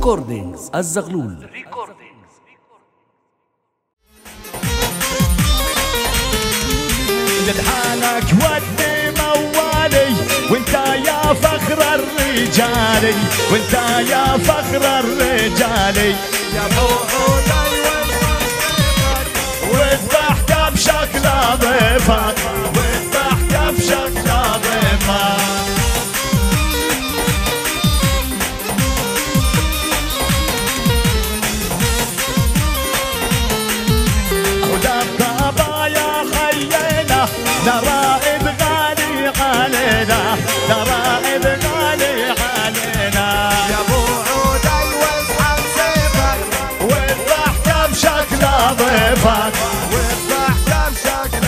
ريكوردينجز الزغلول. لحالك ودي موالي وانت يا فخر الرجال وانت يا فخر الرجال. يا ابو عودي وذبحت بشكل ضيفك. نرائد غالي علينا نرائد غالي علينا. يا أبو عودي واسحب سيفك وذبحت بشكل ضيفك واذبحت بشكل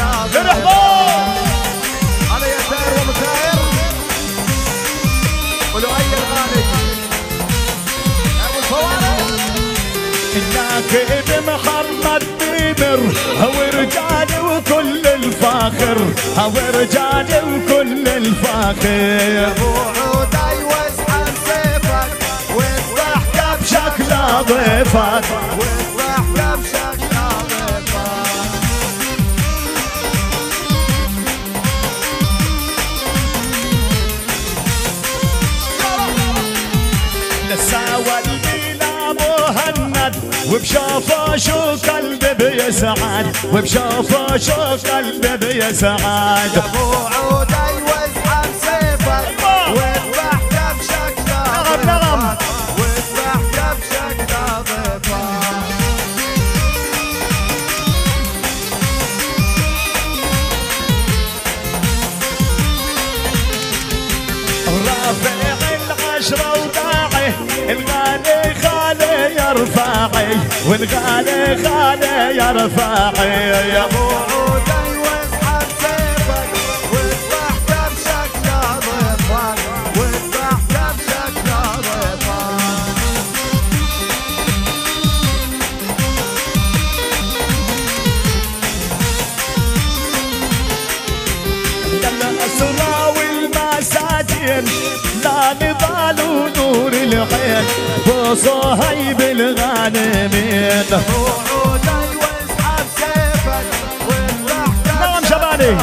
أنا يا ساير ومساير. ولؤي الغالي. أبو الفوارق إنك بمحمد رجالي وكل الفاخر هو رجالي وكل الفاخر. ابو عودي واسحب سيفك واذبحت بشكل ضيفك ضيفك لساوى الميلا مهند وبشوفه شو بيسعد وبشوفه شو قلبي بيسعد ابو عودي والغالي خالي يرفعي يا ابو عودي بشكل ضيفك يلا أسرى والمساجين لا نضال ونور العين الغانمين واذبحت نعم شباني.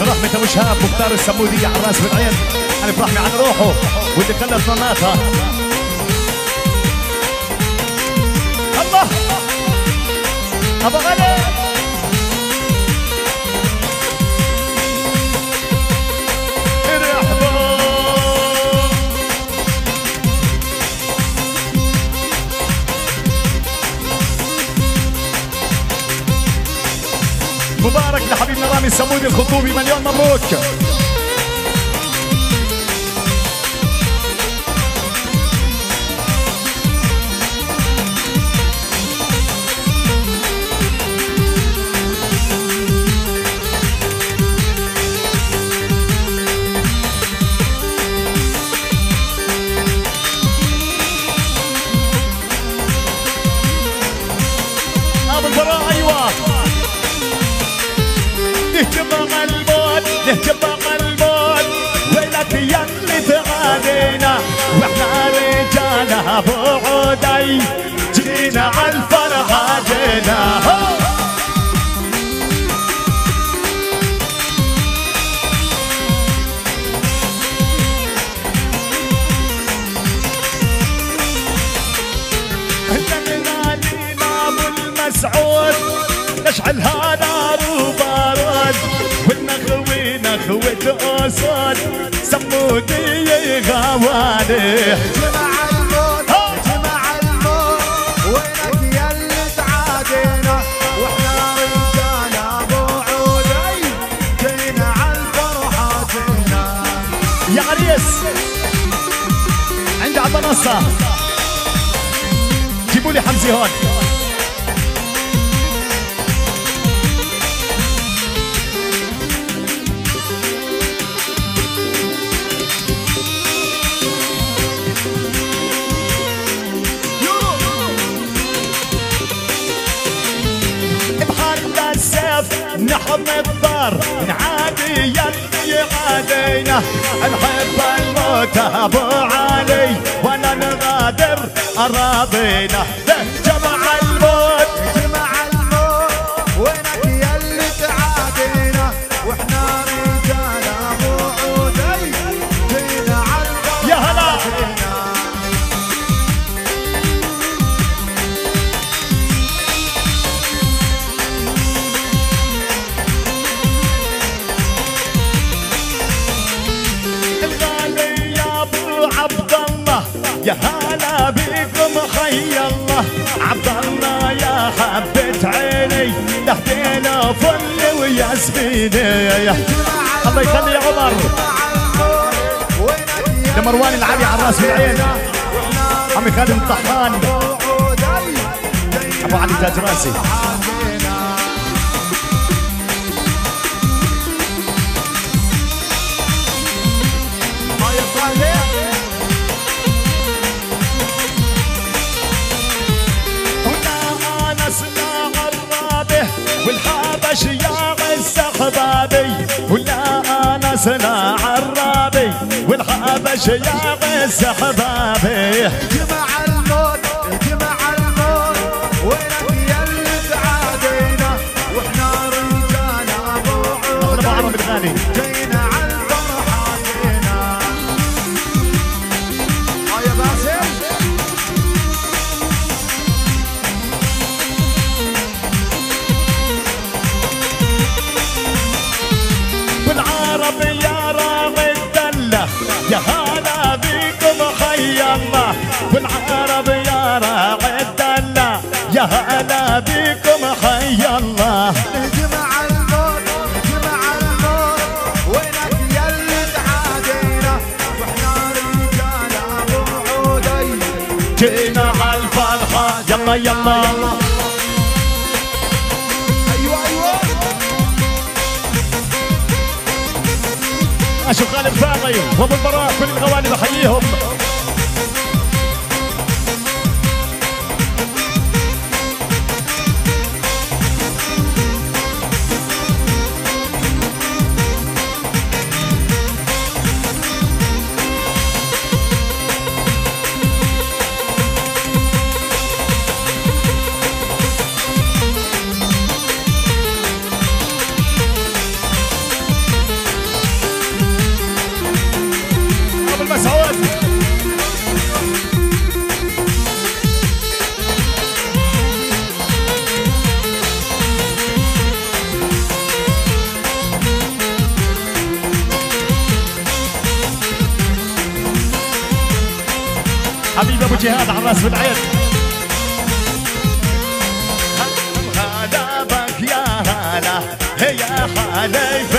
رحمة ابو شهاب مختار السمودية على الراس والعين ألف رحمة عن روحه. واللي خلف مماتها الله. أبو غالي. مبارك لحبيبنا رامي السمودي الخطوبي مليون مبروك. الموت نهجم مع الموت ويلك يلي تعادينا. وإحنا رجال ابو عودي جينا على الفرحة جينا نشعلها نار جينا يا عريس عندي على المنصة جيبوا لي حمزي هون. الدار نعادي يلي عادينا نحب الموت أبو علي ولا نغادر أراضينا. عبد الله يا حبة عيني لهدينا فل وياسميني الله يخلي يا عمر. لمروان العلي على الراس والعين عمي خالد الطحان أبو علي تاج راسي. هنا والحبش يا غز احبابي ولا انس لا عرابي والحبش يا غز احبابي يا هلا بكم حي الله. جمع الموت جمع الموت وينك يا اللي تعادينا. وإحنا رجال ابو عودي جينا على الفرحة. يلا يلا. أيوه أيوه. أشوف خالد باغي وابو البراء كل الغوالي بحييهم. حبيبي أبو جهاد على الرأس والعين. هلا بك يا هلا يا حليفي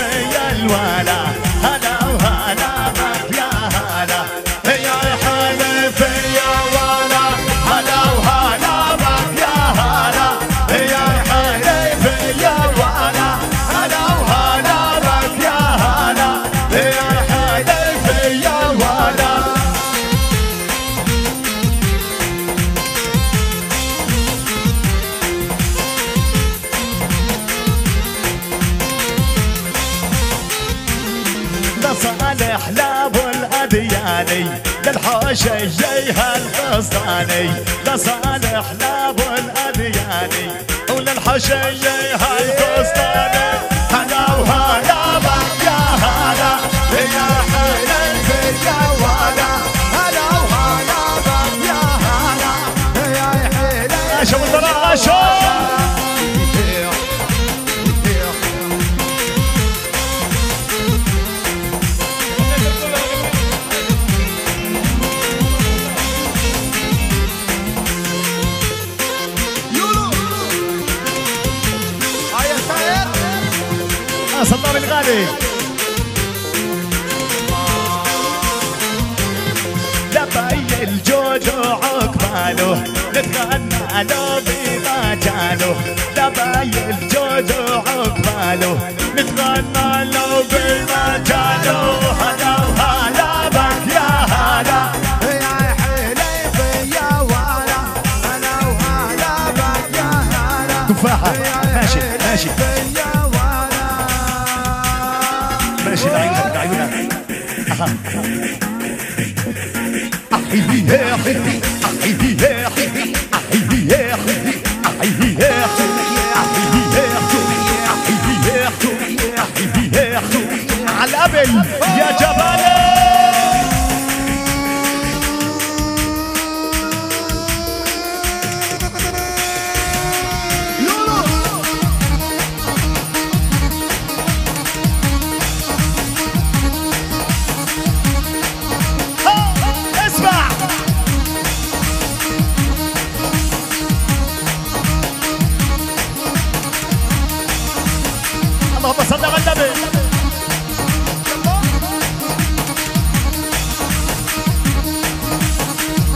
هالقصداني لصالح لابو الادياني وللحوشي هالقصداني Israel.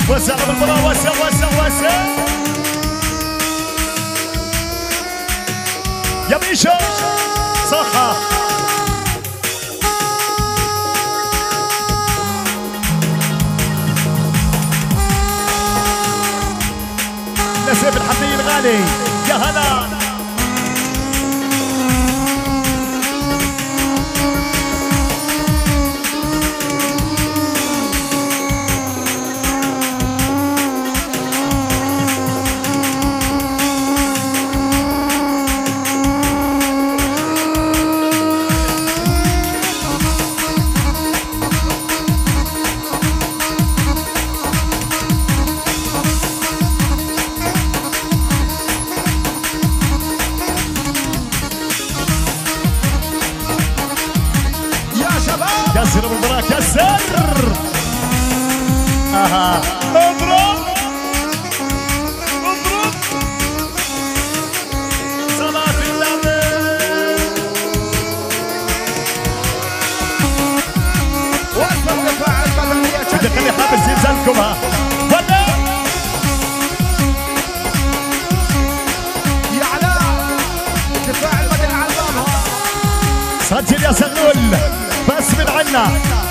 وسع وسع وسع وسع يا صحة الحمدي الغالي. يا هلا. كسر بالبراء كسر أها. اضرب اضرب صلاة النبي! وصل دفاع البدنية بدي خلي حابس زلزالكم ها سجل يا سغلول عنا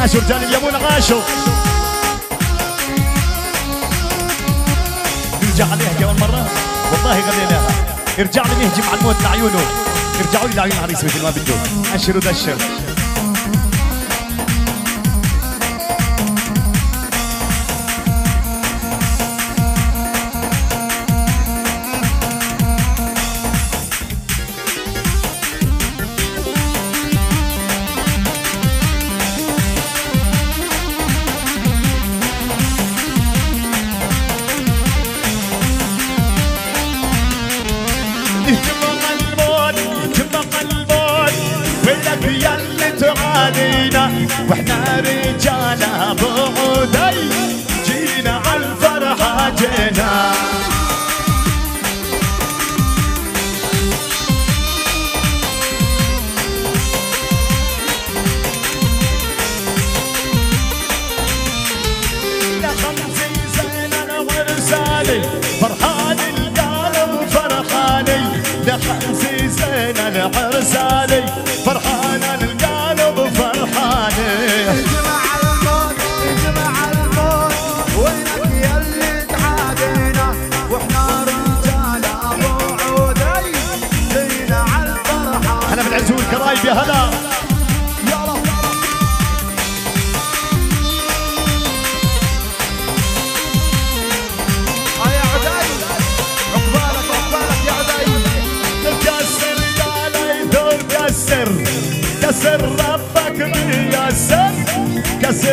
عاشوا رجال اليمون عاشوا. نرجع عليها كمان مرة. والله غنيناها ارجع لي نهجم على الموت لعيونه. ارجعوا لي لعيون عريس مثل ما بده اشر ودشر العرساني فرحان القلب فرحاني يا خمسي زين العرساني فرحان القلب فرحاني اجمع الموت اجمع الموت وينك يا اللي تعادينا. وإحنا رجال أبو عودي جينا على الفرحة. أنا من عزو الكرايب يا هلا.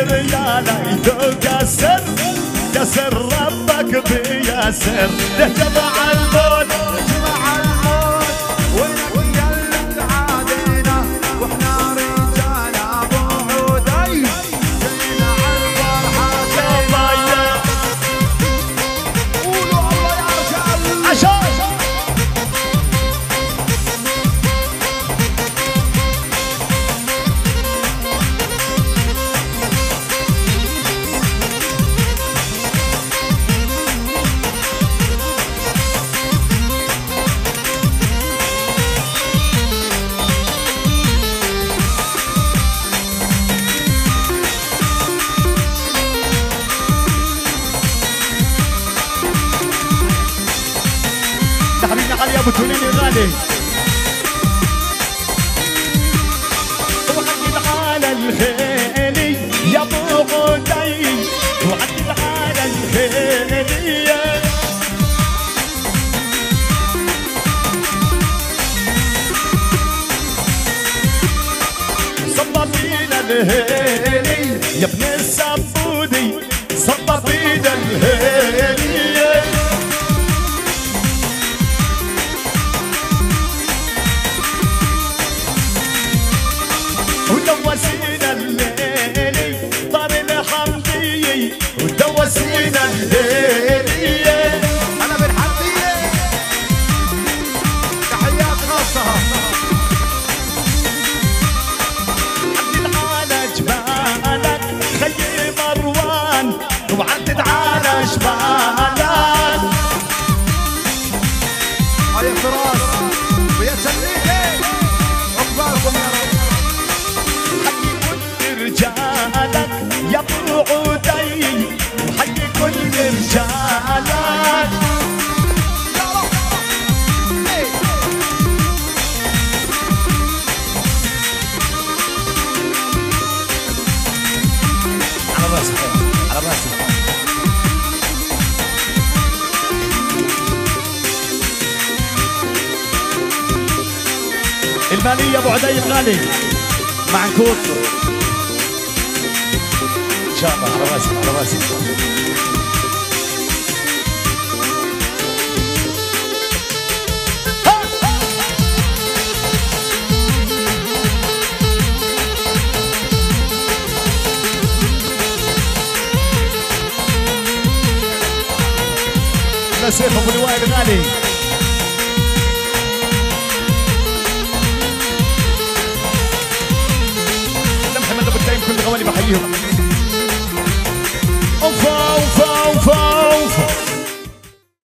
يا ليثو كسر ربك بيسر الموت اجمع الموت الهيلي يا ابو غدي وعد على الهيلي. صبتينا الهيلي. يا أبو عدي الغالي. مع معنكوت إن شاء الله على راسي على راسي. سيف أبو الوائل الغالي. you.